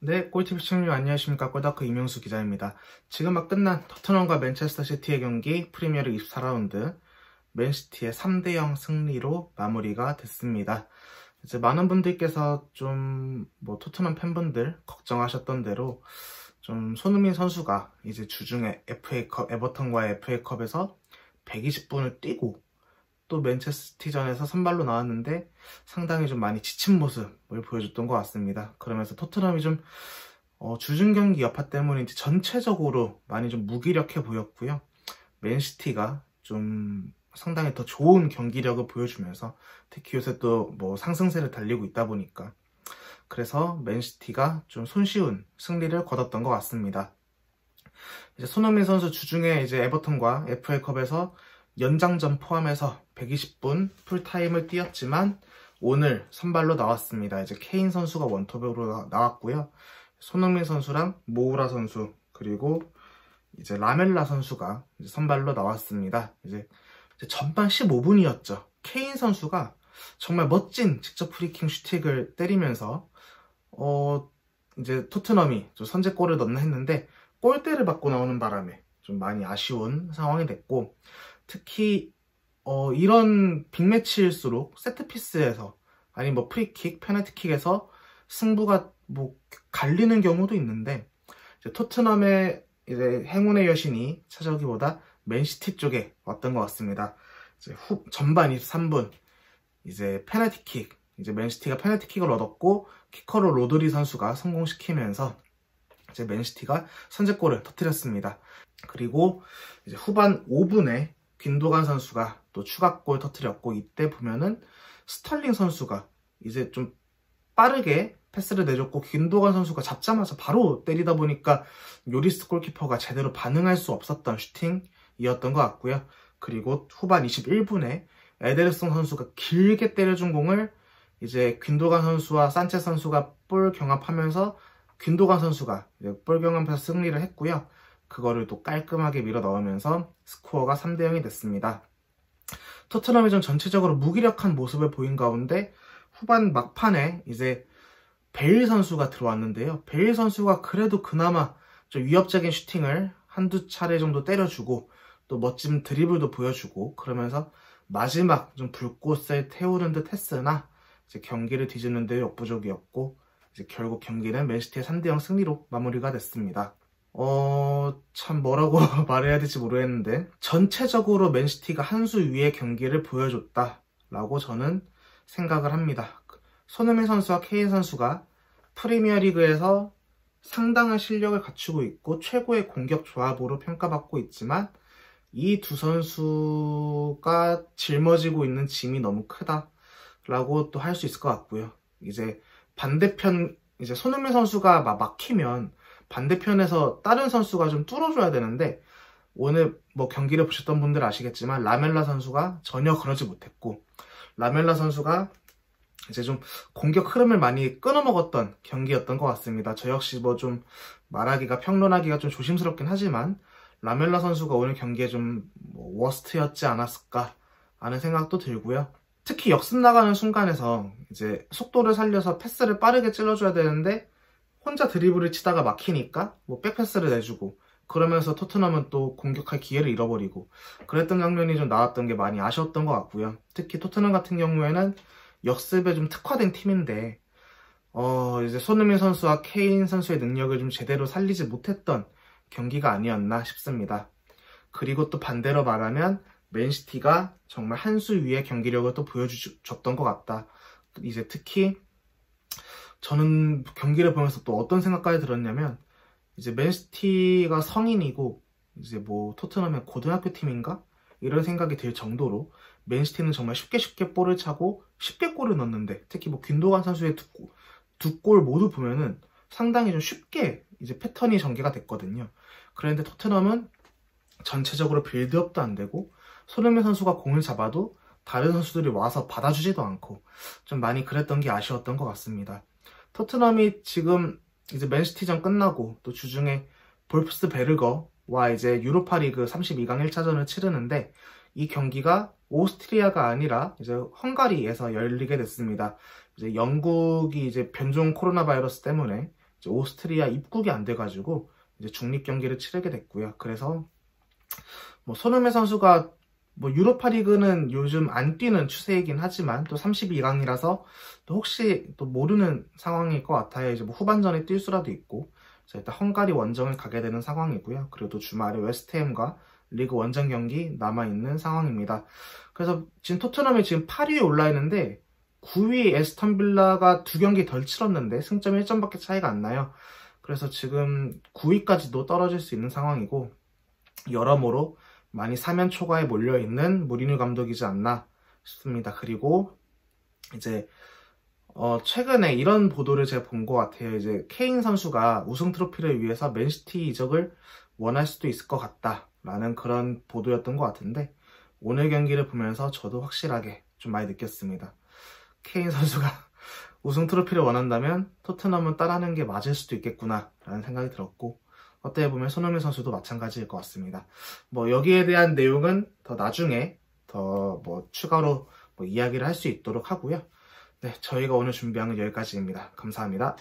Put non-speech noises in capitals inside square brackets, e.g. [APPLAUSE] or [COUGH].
네, 꿀팁 시청률 안녕하십니까. 꿀다크 이명수 기자입니다. 지금 막 끝난 토트넘과 맨체스터 시티의 경기 프리미어리 24라운드 맨시티의 3대0 승리로 마무리가 됐습니다. 이제 많은 분들께서 좀 뭐 토트넘 팬분들 걱정하셨던 대로 좀 손흥민 선수가 이제 주중에 FA컵 에버턴과의 FA컵에서 120분을 뛰고 또 맨체스티전에서 선발로 나왔는데 상당히 좀 많이 지친 모습을 보여줬던 것 같습니다. 그러면서 토트넘이 좀 어, 주중 경기 여파 때문인지 전체적으로 많이 좀 무기력해 보였고요. 맨시티가 좀 상당히 더 좋은 경기력을 보여주면서 특히 요새 또 뭐 상승세를 달리고 있다 보니까 그래서 맨시티가 좀 손쉬운 승리를 거뒀던 것 같습니다. 이제 손흥민 선수 주중에 이제 에버턴과 FA컵에서 연장전 포함해서 120분 풀타임을 뛰었지만 오늘 선발로 나왔습니다. 이제 케인 선수가 원톱으로 나왔고요. 손흥민 선수랑 모우라 선수 그리고 이제 라멜라 선수가 이제 선발로 나왔습니다. 이제, 이제 전반 15분이었죠. 케인 선수가 정말 멋진 직접 프리킥 슈팅을 때리면서 어 이제 토트넘이 좀 선제골을 넣나 했는데 골대를 맞고 나오는 바람에 좀 많이 아쉬운 상황이 됐고 특히 어, 이런 빅매치일수록 세트피스에서 아니 뭐 프리킥, 페널티킥에서 승부가 뭐 갈리는 경우도 있는데 토트넘의 이제 행운의 여신이 찾아오기보다 맨시티 쪽에 왔던 것 같습니다. 이제 후, 전반 23분 이제 페널티킥 이제 맨시티가 페널티킥을 얻었고 키커로 로드리 선수가 성공시키면서 이제 맨시티가 선제골을 터뜨렸습니다. 그리고 이제 후반 5분에 귄도간 선수가 또 추가골 터트렸고 이때 보면은 스털링 선수가 이제 좀 빠르게 패스를 내줬고 귄도간 선수가 잡자마자 바로 때리다 보니까 요리스 골키퍼가 제대로 반응할 수 없었던 슈팅이었던 것 같고요. 그리고 후반 21분에 에데르송 선수가 길게 때려준 공을 이제 균도간 선수와 산체 선수가 볼 경합하면서 균도간 선수가 볼 경합해서 승리를 했고요. 그거를 또 깔끔하게 밀어 넣으면서 스코어가 3대 0이 됐습니다. 토트넘이 좀 전체적으로 무기력한 모습을 보인 가운데 후반 막판에 이제 베일 선수가 들어왔는데요. 베일 선수가 그래도 그나마 좀 위협적인 슈팅을 한두 차례 정도 때려주고 또 멋진 드리블도 보여주고 그러면서 마지막 좀 불꽃을 태우는 듯 했으나 이제 경기를 뒤집는 데 역부족이었고 이제 결국 경기는 맨시티의 3대0 승리로 마무리가 됐습니다. 어, 참 뭐라고 [LAUGHS] 말해야 될지 모르겠는데 전체적으로 맨시티가 한 수 위의 경기를 보여줬다라고 저는 생각을 합니다. 손흥민 선수와 케인 선수가 프리미어리그에서 상당한 실력을 갖추고 있고 최고의 공격 조합으로 평가받고 있지만 이 두 선수가 짊어지고 있는 짐이 너무 크다라고 또 할 수 있을 것 같고요. 이제 반대편 이제 손흥민 선수가 막 막히면 반대편에서 다른 선수가 좀 뚫어줘야 되는데 오늘 뭐 경기를 보셨던 분들 아시겠지만 라멜라 선수가 전혀 그러지 못했고 라멜라 선수가 이제 좀 공격 흐름을 많이 끊어먹었던 경기였던 것 같습니다. 저 역시 뭐 좀 말하기가 평론하기가 좀 조심스럽긴 하지만 라멜라 선수가 오늘 경기에 좀 뭐 워스트였지 않았을까 하는 생각도 들고요. 특히 역습 나가는 순간에서 이제 속도를 살려서 패스를 빠르게 찔러줘야 되는데 혼자 드리블을 치다가 막히니까 뭐 백패스를 내주고 그러면서 토트넘은 또 공격할 기회를 잃어버리고 그랬던 장면이 좀 나왔던 게 많이 아쉬웠던 것 같고요. 특히 토트넘 같은 경우에는 역습에 좀 특화된 팀인데 어 이제 손흥민 선수와 케인 선수의 능력을 좀 제대로 살리지 못했던 경기가 아니었나 싶습니다. 그리고 또 반대로 말하면 맨시티가 정말 한 수 위의 경기력을 또 보여줬던 것 같다. 이제 특히 저는 경기를 보면서 또 어떤 생각까지 들었냐면 이제 맨시티가 성인이고 이제 뭐 토트넘의 고등학교 팀인가 이런 생각이 들 정도로 맨시티는 정말 쉽게 쉽게 볼을 차고 쉽게 골을 넣는데 특히 뭐 균도간 선수의 두골 모두 보면은 상당히 좀 쉽게 이제 패턴이 전개가 됐거든요. 그런데 토트넘은 전체적으로 빌드업도 안 되고 손흥민 선수가 공을 잡아도 다른 선수들이 와서 받아주지도 않고 좀 많이 그랬던 게 아쉬웠던 것 같습니다. 토트넘이 지금 이제 맨시티전 끝나고 또 주중에 볼프스 베르거와 이제 유로파리그 32강 1차전을 치르는데 이 경기가 오스트리아가 아니라 이제 헝가리에서 열리게 됐습니다. 이제 영국이 이제 변종 코로나 바이러스 때문에 오스트리아 입국이 안 돼가지고 이제 중립 경기를 치르게 됐고요. 그래서 뭐 손흥민 선수가 뭐 유로파 리그는 요즘 안 뛰는 추세이긴 하지만 또 32강이라서 또 혹시 또 모르는 상황일 것 같아요. 이제 뭐 후반전에 뛸 수라도 있고 자, 일단 헝가리 원정을 가게 되는 상황이고요. 그래도 주말에 웨스트햄과 리그 원정 경기 남아있는 상황입니다. 그래서 지금 토트넘이 지금 8위에 올라 있는데 9위 에스턴 빌라가 두 경기 덜 치렀는데 승점 1점밖에 차이가 안 나요. 그래서 지금 9위까지도 떨어질 수 있는 상황이고 여러모로 많이 사면 초과에 몰려있는 무리뉴 감독이지 않나 싶습니다. 그리고 이제 어 최근에 이런 보도를 제가 본 것 같아요. 이제 케인 선수가 우승 트로피를 위해서 맨시티 이적을 원할 수도 있을 것 같다라는 그런 보도였던 것 같은데 오늘 경기를 보면서 저도 확실하게 좀 많이 느꼈습니다. 케인 선수가 [LAUGHS] 우승 트로피를 원한다면 토트넘은 따라하는 게 맞을 수도 있겠구나 라는 생각이 들었고 어떻게 보면 손흥민 선수도 마찬가지일 것 같습니다. 뭐 여기에 대한 내용은 더 나중에 더 뭐 추가로 뭐 이야기를 할 수 있도록 하고요. 네, 저희가 오늘 준비한 건 여기까지입니다. 감사합니다.